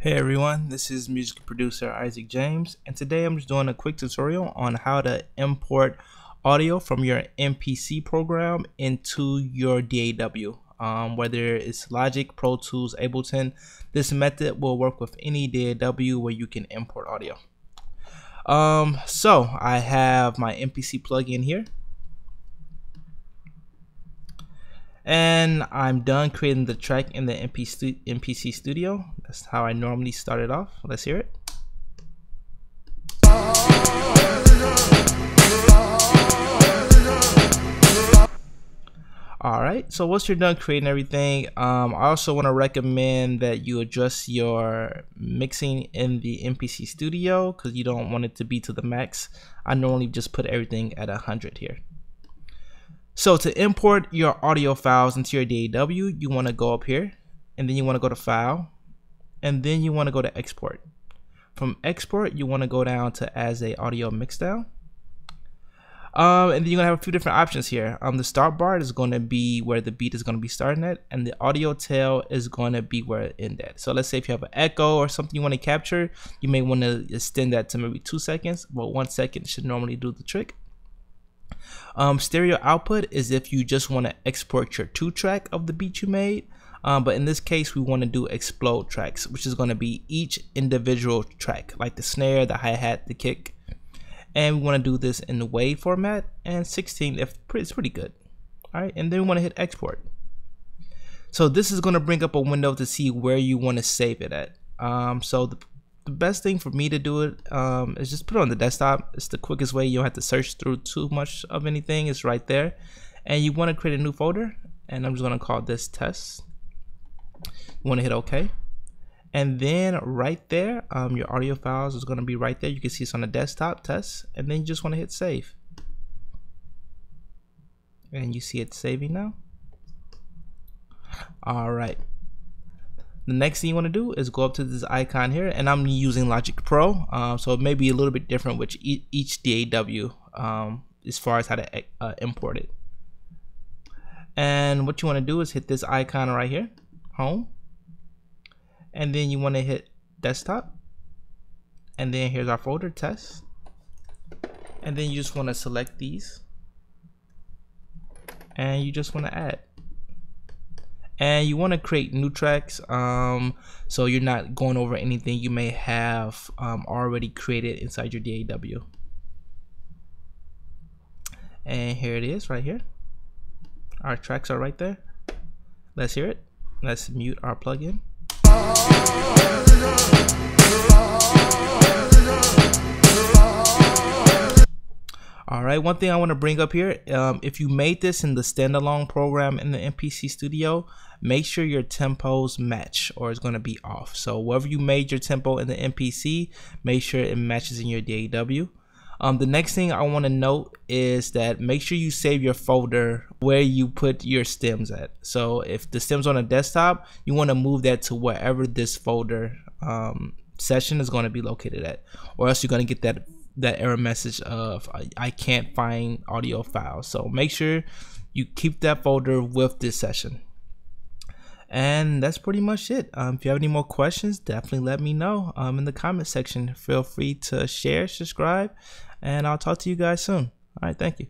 Hey everyone, this is music producer Isaac James, and today I'm just doing a quick tutorial on how to import audio from your MPC program into your DAW. Um, whether it's Logic, Pro Tools, Ableton, this method will work with any DAW where you can import audio. Um, so I have my MPC plugin here. And I'm done creating the track in the MPC Studio. That's how I normally start it off. Let's hear it. Alright, so once you're done creating everything, um, I also want to recommend that you adjust your mixing in the MPC Studio because you don't want it to be to the max. I normally just put everything at 100 here. So to import your audio files into your DAW, you want to go up here and then you want to go to file and then you want to go to export. From export, you want to go down to as a audio mixdown. Um, and then you're gonna have a few different options here. Um, the start bar is to be where the beat is to be starting at, and the audio tail is to be where it end at. So let's say if you have an echo or something you want to capture, you may want to extend that to maybe two seconds, but one second should normally do the trick. Um, stereo output is if you just want to export your two track of the beat you made. Um, but in this case, we want to do explode tracks, which is going to be each individual track, like the snare, the hi-hat, the kick. And we want to do this in the WAV format and 16 if it's pretty good. All right, and then we want to hit export. So this is going to bring up a window to see where you want to save it at. Um, so the the best thing for me to do it um, is just put it on the desktop. It's the quickest way. You don't have to search through too much of anything. It's right there. And you want to create a new folder. And I'm just going to call this test. You want to hit OK. And then right there, um, your audio files is going to be right there. You can see it's on the desktop test. And then you just want to hit save. And you see it saving now. All right the next thing you want to do is go up to this icon here and I'm using Logic Pro um, so it may be a little bit different with each DAW um, as far as how to uh, import it. And what you want to do is hit this icon right here home. And then you want to hit desktop. And then here's our folder test. And then you just want to select these. And you just want to add and you want to create new tracks um, so you're not going over anything you may have um, already created inside your DAW and here it is right here. Our tracks are right there. Let's hear it. Let's mute our plugin right, one thing I want to bring up here, um, if you made this in the standalone program in the MPC Studio, make sure your tempos match or it's going to be off. So wherever you made your tempo in the MPC, make sure it matches in your DAW. Um, the next thing I want to note is that make sure you save your folder where you put your stems at. So if the stems on a desktop, you want to move that to wherever this folder um, session is going to be located at, or else you're going to get that that error message of I can't find audio files. So make sure you keep that folder with this session. And that's pretty much it. Um, if you have any more questions, definitely let me know um, in the comment section. Feel free to share, subscribe, and I'll talk to you guys soon. All right, thank you.